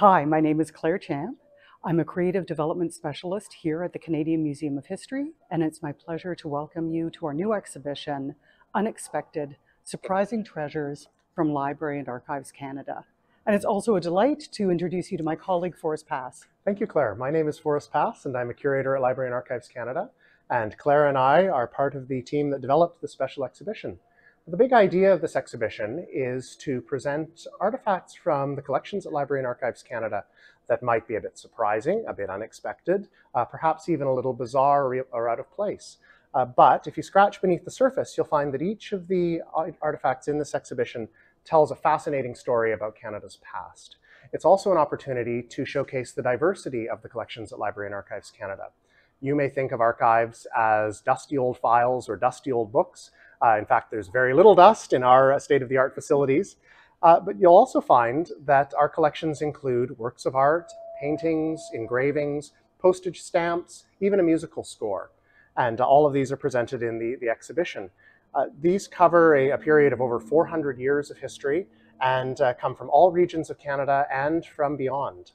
Hi, my name is Claire Champ. I'm a creative development specialist here at the Canadian Museum of History, and it's my pleasure to welcome you to our new exhibition, Unexpected Surprising Treasures from Library and Archives Canada. And it's also a delight to introduce you to my colleague, Forrest Pass. Thank you, Claire. My name is Forrest Pass, and I'm a curator at Library and Archives Canada. And Claire and I are part of the team that developed the special exhibition. The big idea of this exhibition is to present artifacts from the collections at Library and Archives Canada that might be a bit surprising, a bit unexpected, uh, perhaps even a little bizarre or, or out of place. Uh, but if you scratch beneath the surface, you'll find that each of the artifacts in this exhibition tells a fascinating story about Canada's past. It's also an opportunity to showcase the diversity of the collections at Library and Archives Canada. You may think of archives as dusty old files or dusty old books, in fact, there's very little dust in our uh, state-of-the-art facilities. Uh, but you'll also find that our collections include works of art, paintings, engravings, postage stamps, even a musical score. And all of these are presented in the, the exhibition. Uh, these cover a, a, period of over 400 years of history and uh, come from all regions of Canada and from beyond.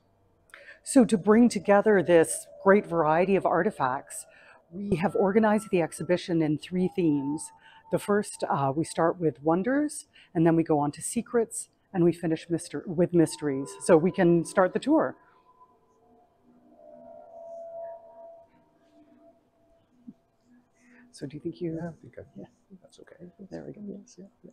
So to bring together this great variety of artifacts, we have organized the exhibition in three themes. The first, uh, we start with wonders, and then we go on to secrets, and we finish myster with mysteries. So we can start the tour. So do you think you? Yeah, I think I, yeah, that's okay. There we go. Yes, yeah. yeah.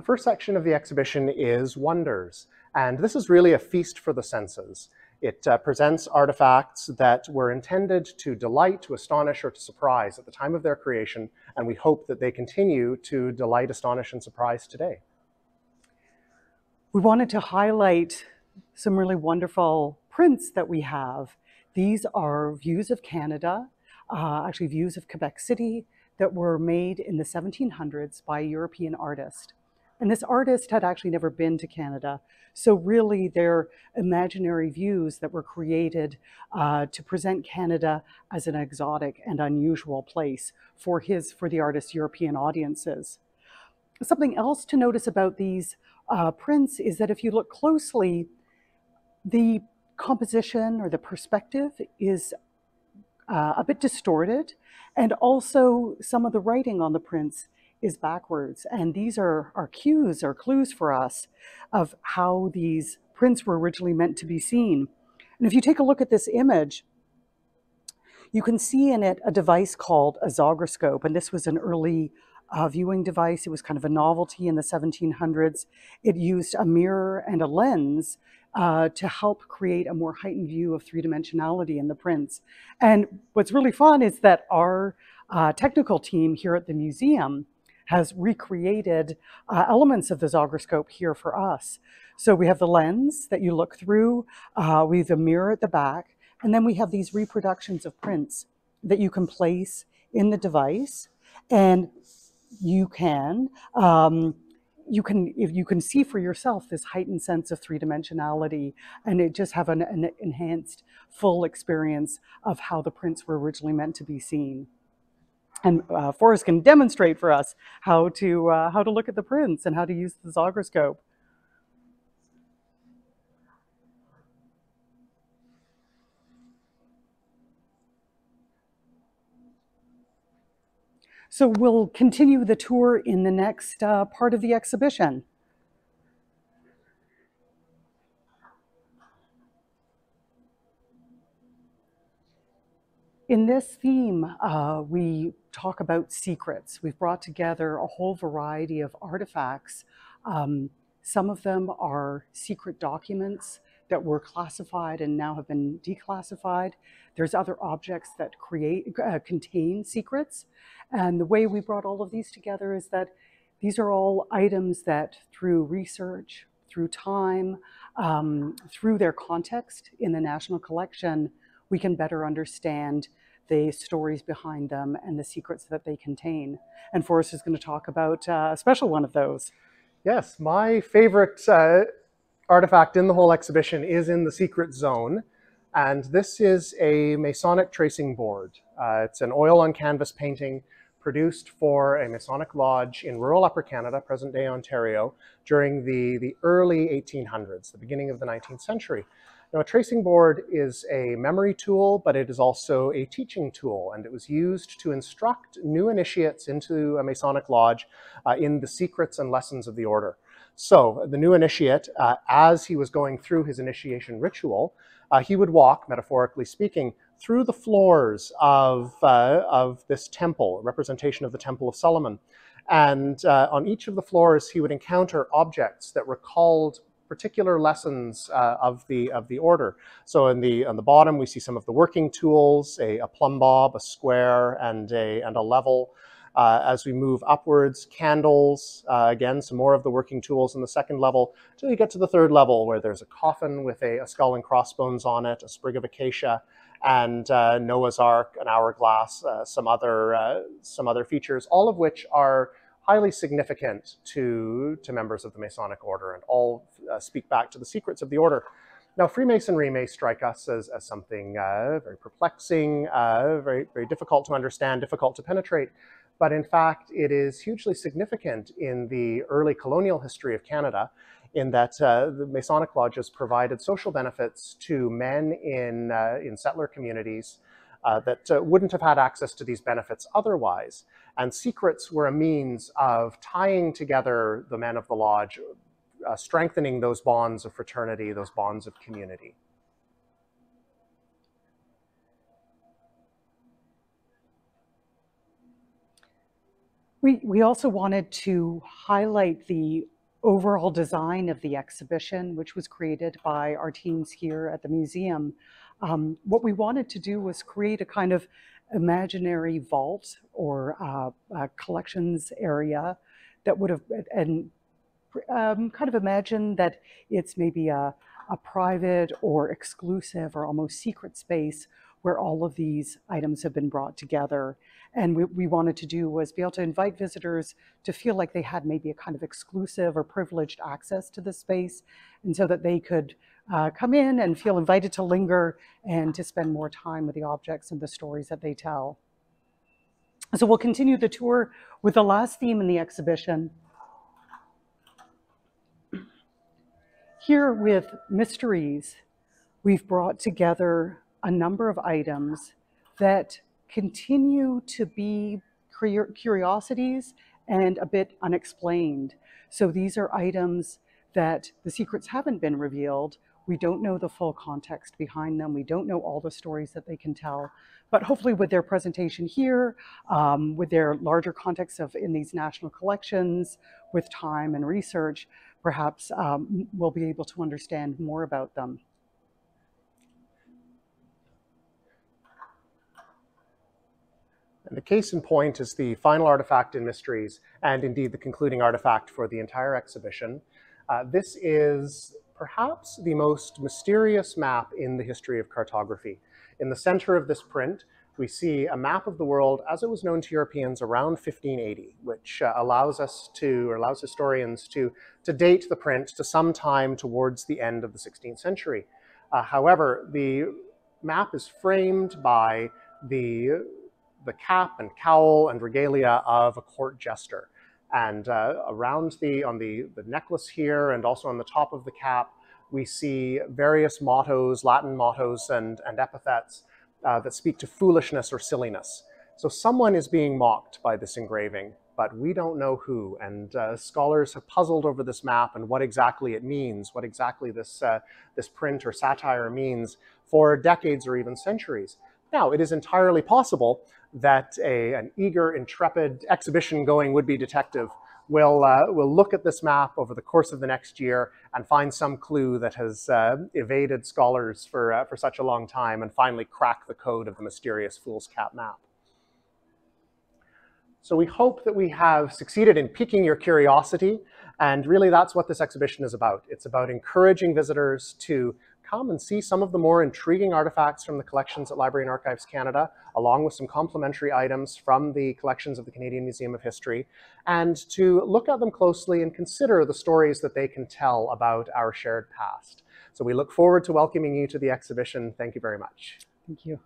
The first section of the exhibition is wonders. And this is really a feast for the senses. It uh, presents artifacts that were intended to delight, to astonish, or to surprise at the time of their creation, and we hope that they continue to delight, astonish, and surprise today. We wanted to highlight some really wonderful prints that we have. These are views of Canada, uh, actually views of Quebec City that were made in the 1700s by a European artist. And this artist had actually never been to Canada. So really they're imaginary views that were created uh, to present Canada as an exotic and unusual place for his, for the artist's European audiences. Something else to notice about these uh, prints is that if you look closely, the composition or the perspective is uh, a bit distorted and also some of the writing on the prints is backwards. And these are, are cues or clues for us of how these prints were originally meant to be seen. And if you take a look at this image, you can see in it a device called a zograscope. And this was an early uh, viewing device. It was kind of a novelty in the 1700s. It used a mirror and a lens uh, to help create a more heightened view of three-dimensionality in the prints. And what's really fun is that our uh, technical team here at the museum has recreated uh, elements of the zograscope here for us. So we have the lens that you look through, uh, we have a mirror at the back, and then we have these reproductions of prints that you can place in the device, and you can um, you can if you can see for yourself this heightened sense of three-dimensionality and it just have an, an enhanced full experience of how the prints were originally meant to be seen and uh, Forrest can demonstrate for us how to, uh, how to look at the prints and how to use the zograscope. So we'll continue the tour in the next uh, part of the exhibition. In this theme, uh, we talk about secrets. We've brought together a whole variety of artifacts. Um, some of them are secret documents that were classified and now have been declassified. There's other objects that create uh, contain secrets. And the way we brought all of these together is that these are all items that through research, through time, um, through their context in the National Collection, we can better understand the stories behind them and the secrets that they contain. And Forrest is going to talk about uh, a special one of those. Yes, my favorite uh, artifact in the whole exhibition is in the secret zone. And this is a Masonic tracing board. Uh, it's an oil on canvas painting produced for a Masonic lodge in rural Upper Canada, present-day Ontario, during the, the early 1800s, the beginning of the 19th century. Now, a tracing board is a memory tool, but it is also a teaching tool, and it was used to instruct new initiates into a Masonic lodge uh, in the secrets and lessons of the order. So the new initiate, uh, as he was going through his initiation ritual, uh, he would walk, metaphorically speaking, through the floors of, uh, of this temple, representation of the Temple of Solomon. And uh, on each of the floors, he would encounter objects that recalled particular lessons uh, of, the, of the order. So in the, on the bottom, we see some of the working tools, a, a plumb bob, a square, and a, and a level. Uh, as we move upwards, candles, uh, again, some more of the working tools in the second level, until you get to the third level where there's a coffin with a, a skull and crossbones on it, a sprig of acacia, and uh, Noah's Ark, an hourglass, uh, some other uh, some other features, all of which are highly significant to to members of the Masonic Order, and all uh, speak back to the secrets of the order. Now, Freemasonry may strike us as, as something uh, very perplexing, uh, very very difficult to understand, difficult to penetrate. But in fact, it is hugely significant in the early colonial history of Canada in that uh, the Masonic lodges provided social benefits to men in, uh, in settler communities uh, that uh, wouldn't have had access to these benefits otherwise. And secrets were a means of tying together the men of the lodge, uh, strengthening those bonds of fraternity, those bonds of community. We, we also wanted to highlight the overall design of the exhibition, which was created by our teams here at the museum, um, what we wanted to do was create a kind of imaginary vault or uh, collections area that would have, and um, kind of imagine that it's maybe a, a private or exclusive or almost secret space where all of these items have been brought together. And what we wanted to do was be able to invite visitors to feel like they had maybe a kind of exclusive or privileged access to the space, and so that they could uh, come in and feel invited to linger and to spend more time with the objects and the stories that they tell. So we'll continue the tour with the last theme in the exhibition. Here with Mysteries, we've brought together a number of items that continue to be curiosities and a bit unexplained. So these are items that the secrets haven't been revealed. We don't know the full context behind them. We don't know all the stories that they can tell. But hopefully with their presentation here, um, with their larger context of in these national collections, with time and research, perhaps um, we'll be able to understand more about them. And the case in point is the final artifact in Mysteries, and indeed the concluding artifact for the entire exhibition. Uh, this is perhaps the most mysterious map in the history of cartography. In the center of this print, we see a map of the world as it was known to Europeans around 1580, which uh, allows us to, or allows historians to, to date the print to some time towards the end of the 16th century. Uh, however, the map is framed by the the cap and cowl and regalia of a court jester. And uh, around the, on the, the necklace here and also on the top of the cap, we see various mottos, Latin mottos and, and epithets uh, that speak to foolishness or silliness. So someone is being mocked by this engraving, but we don't know who. And uh, scholars have puzzled over this map and what exactly it means, what exactly this, uh, this print or satire means for decades or even centuries. Now, it is entirely possible that a, an eager, intrepid, exhibition-going would-be detective will, uh, will look at this map over the course of the next year and find some clue that has uh, evaded scholars for, uh, for such a long time and finally crack the code of the mysterious Fool's Cap map. So we hope that we have succeeded in piquing your curiosity, and really that's what this exhibition is about. It's about encouraging visitors to come and see some of the more intriguing artifacts from the collections at Library and Archives Canada, along with some complementary items from the collections of the Canadian Museum of History, and to look at them closely and consider the stories that they can tell about our shared past. So we look forward to welcoming you to the exhibition. Thank you very much. Thank you.